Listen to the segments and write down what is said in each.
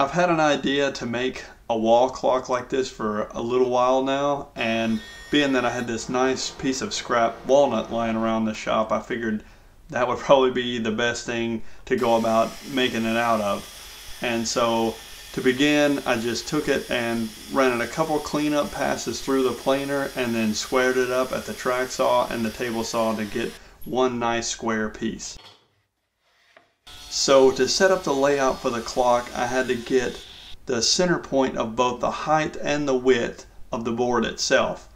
I've had an idea to make a wall clock like this for a little while now and being that I had this nice piece of scrap walnut lying around the shop I figured that would probably be the best thing to go about making it out of and so to begin I just took it and ran it a couple cleanup passes through the planer and then squared it up at the track saw and the table saw to get one nice square piece. So to set up the layout for the clock, I had to get the center point of both the height and the width of the board itself.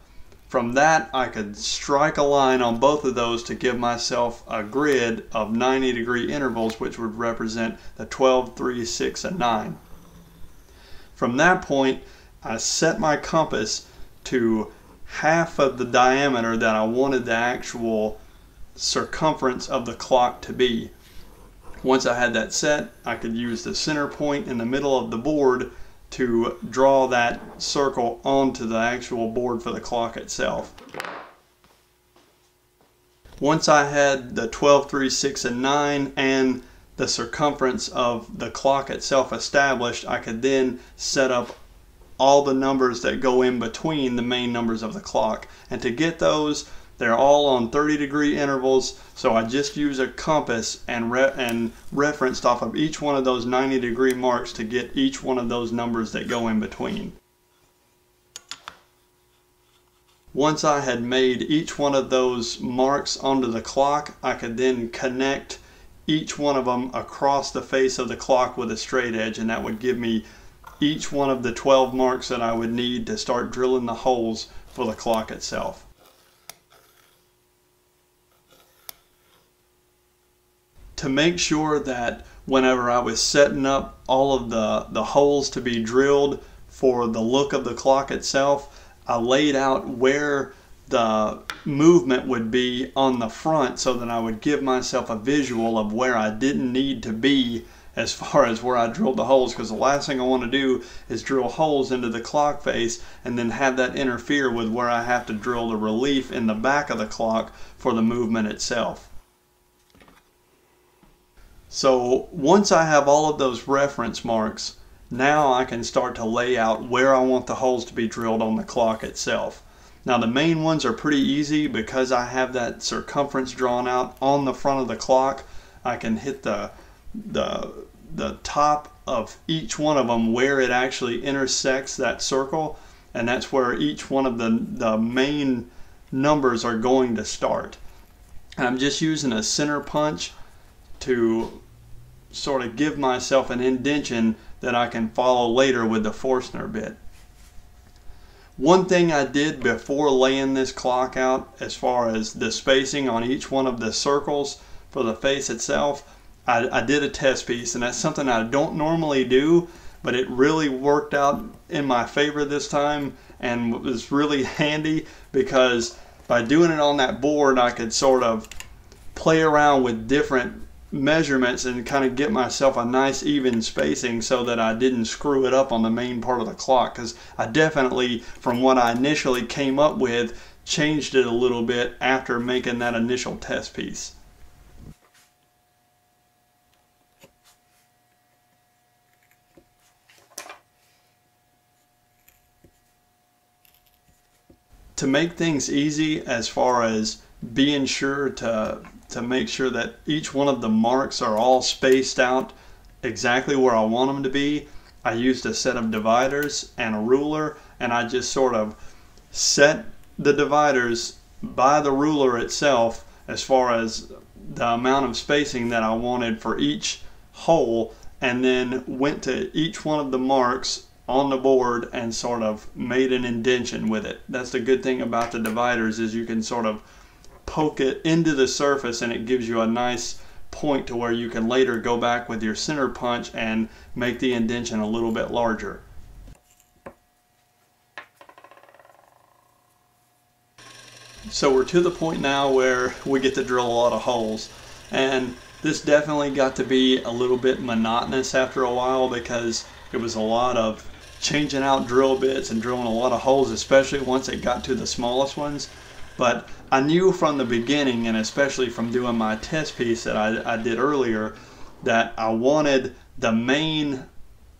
From that, I could strike a line on both of those to give myself a grid of 90 degree intervals, which would represent the 12, 3, 6, and 9. From that point, I set my compass to half of the diameter that I wanted the actual circumference of the clock to be. Once I had that set, I could use the center point in the middle of the board to draw that circle onto the actual board for the clock itself. Once I had the 12, 3, 6, and 9 and the circumference of the clock itself established, I could then set up all the numbers that go in between the main numbers of the clock. And to get those, they're all on 30 degree intervals, so I just use a compass and, re and referenced off of each one of those 90 degree marks to get each one of those numbers that go in between. Once I had made each one of those marks onto the clock, I could then connect each one of them across the face of the clock with a straight edge and that would give me each one of the 12 marks that I would need to start drilling the holes for the clock itself. To make sure that whenever I was setting up all of the, the holes to be drilled for the look of the clock itself, I laid out where the movement would be on the front so that I would give myself a visual of where I didn't need to be as far as where I drilled the holes because the last thing I want to do is drill holes into the clock face and then have that interfere with where I have to drill the relief in the back of the clock for the movement itself. So once I have all of those reference marks, now I can start to lay out where I want the holes to be drilled on the clock itself. Now the main ones are pretty easy because I have that circumference drawn out on the front of the clock. I can hit the, the, the top of each one of them where it actually intersects that circle and that's where each one of the, the main numbers are going to start. I'm just using a center punch to sort of give myself an indention that I can follow later with the Forstner bit. One thing I did before laying this clock out as far as the spacing on each one of the circles for the face itself, I, I did a test piece and that's something I don't normally do but it really worked out in my favor this time and was really handy because by doing it on that board I could sort of play around with different measurements and kind of get myself a nice even spacing so that I didn't screw it up on the main part of the clock because I definitely from what I initially came up with changed it a little bit after making that initial test piece. To make things easy as far as being sure to to make sure that each one of the marks are all spaced out exactly where I want them to be. I used a set of dividers and a ruler and I just sort of set the dividers by the ruler itself as far as the amount of spacing that I wanted for each hole and then went to each one of the marks on the board and sort of made an indention with it. That's the good thing about the dividers is you can sort of poke it into the surface and it gives you a nice point to where you can later go back with your center punch and make the indention a little bit larger. So we're to the point now where we get to drill a lot of holes and this definitely got to be a little bit monotonous after a while because it was a lot of changing out drill bits and drilling a lot of holes especially once it got to the smallest ones but I knew from the beginning, and especially from doing my test piece that I, I did earlier, that I wanted the main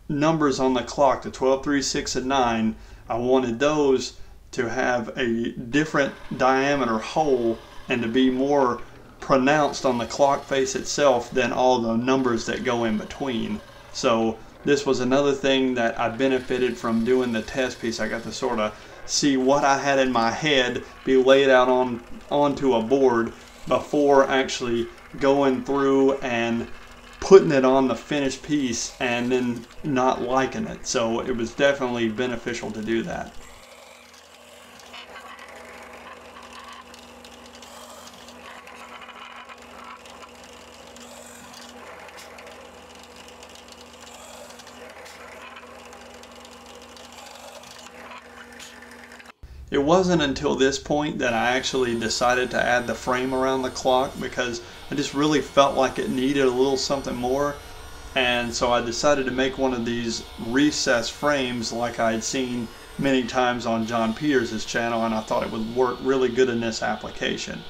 numbers on the clock, the 12, 3, 6, and 9, I wanted those to have a different diameter hole and to be more pronounced on the clock face itself than all the numbers that go in between. So this was another thing that I benefited from doing the test piece. I got to sort of see what I had in my head be laid out on onto a board before actually going through and putting it on the finished piece and then not liking it. So it was definitely beneficial to do that. It wasn't until this point that I actually decided to add the frame around the clock because I just really felt like it needed a little something more. And so I decided to make one of these recessed frames like I had seen many times on John Peters' channel and I thought it would work really good in this application.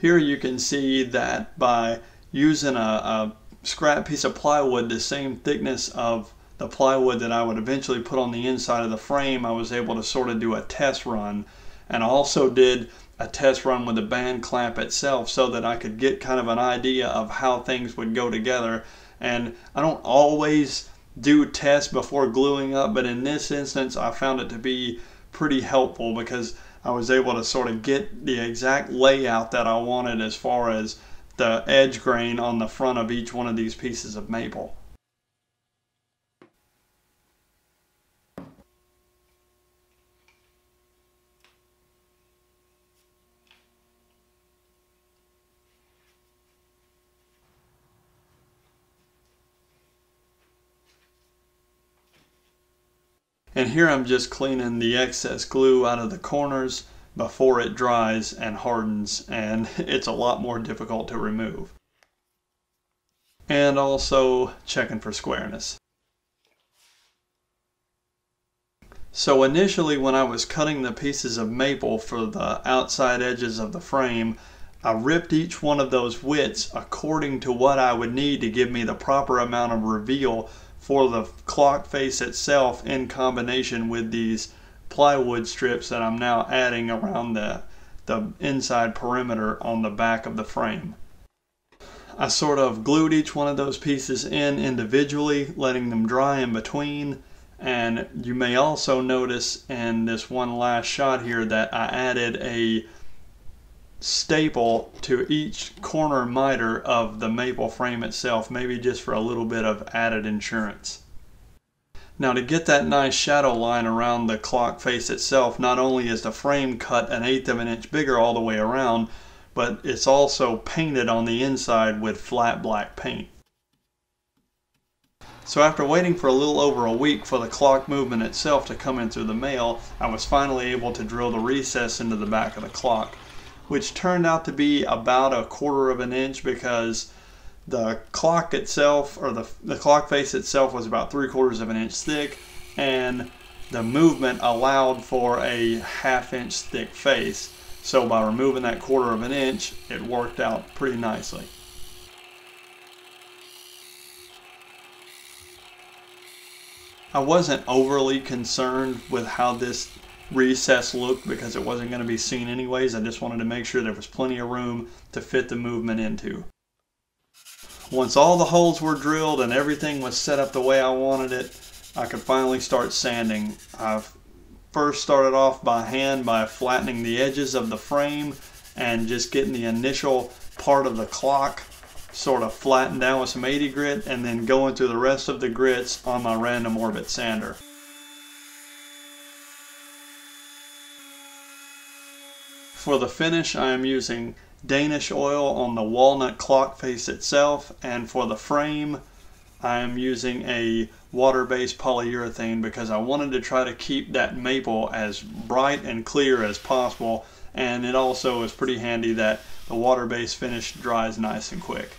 Here you can see that by using a, a scrap piece of plywood the same thickness of the plywood that I would eventually put on the inside of the frame, I was able to sort of do a test run. And I also did a test run with the band clamp itself so that I could get kind of an idea of how things would go together. And I don't always do tests before gluing up, but in this instance, I found it to be pretty helpful because I was able to sort of get the exact layout that I wanted as far as the edge grain on the front of each one of these pieces of maple. Here I'm just cleaning the excess glue out of the corners before it dries and hardens and it's a lot more difficult to remove. And also checking for squareness. So initially when I was cutting the pieces of maple for the outside edges of the frame, I ripped each one of those widths according to what I would need to give me the proper amount of reveal for the clock face itself in combination with these plywood strips that I'm now adding around the, the inside perimeter on the back of the frame. I sort of glued each one of those pieces in individually, letting them dry in between. And you may also notice in this one last shot here that I added a staple to each corner miter of the maple frame itself, maybe just for a little bit of added insurance. Now to get that nice shadow line around the clock face itself, not only is the frame cut an eighth of an inch bigger all the way around, but it's also painted on the inside with flat black paint. So after waiting for a little over a week for the clock movement itself to come in through the mail, I was finally able to drill the recess into the back of the clock which turned out to be about a quarter of an inch because the clock itself or the, the clock face itself was about three quarters of an inch thick and the movement allowed for a half inch thick face. So by removing that quarter of an inch it worked out pretty nicely. I wasn't overly concerned with how this recess look because it wasn't going to be seen anyways. I just wanted to make sure there was plenty of room to fit the movement into. Once all the holes were drilled and everything was set up the way I wanted it, I could finally start sanding. I first started off by hand by flattening the edges of the frame and just getting the initial part of the clock sort of flattened down with some 80 grit and then going through the rest of the grits on my random orbit sander. For the finish I am using Danish oil on the walnut clock face itself and for the frame I am using a water-based polyurethane because I wanted to try to keep that maple as bright and clear as possible and it also is pretty handy that the water-based finish dries nice and quick.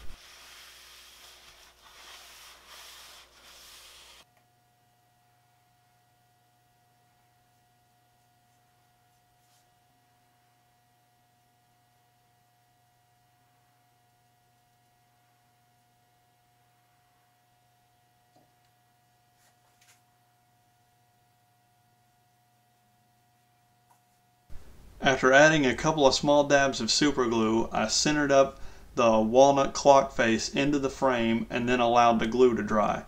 After adding a couple of small dabs of super glue, I centered up the walnut clock face into the frame and then allowed the glue to dry.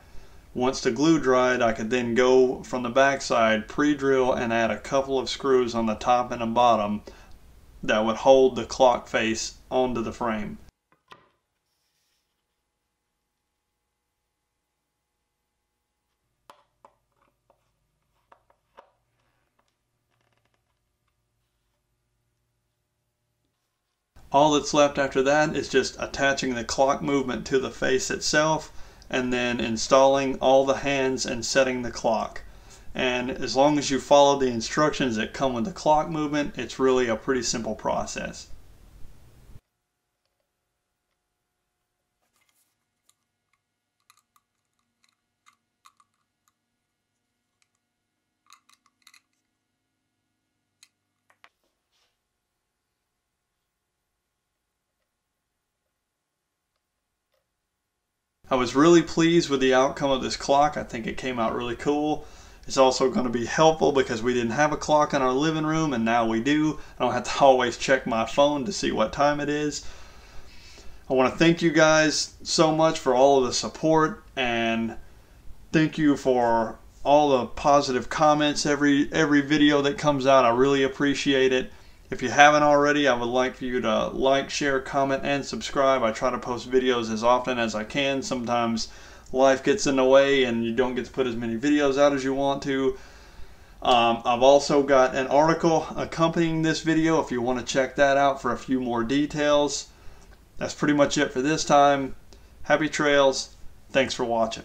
Once the glue dried, I could then go from the backside, pre-drill and add a couple of screws on the top and the bottom that would hold the clock face onto the frame. All that's left after that is just attaching the clock movement to the face itself and then installing all the hands and setting the clock. And as long as you follow the instructions that come with the clock movement, it's really a pretty simple process. I was really pleased with the outcome of this clock. I think it came out really cool. It's also going to be helpful because we didn't have a clock in our living room and now we do. I don't have to always check my phone to see what time it is. I want to thank you guys so much for all of the support and thank you for all the positive comments every every video that comes out. I really appreciate it. If you haven't already, I would like for you to like, share, comment, and subscribe. I try to post videos as often as I can. Sometimes life gets in the way and you don't get to put as many videos out as you want to. Um, I've also got an article accompanying this video if you want to check that out for a few more details. That's pretty much it for this time. Happy trails. Thanks for watching.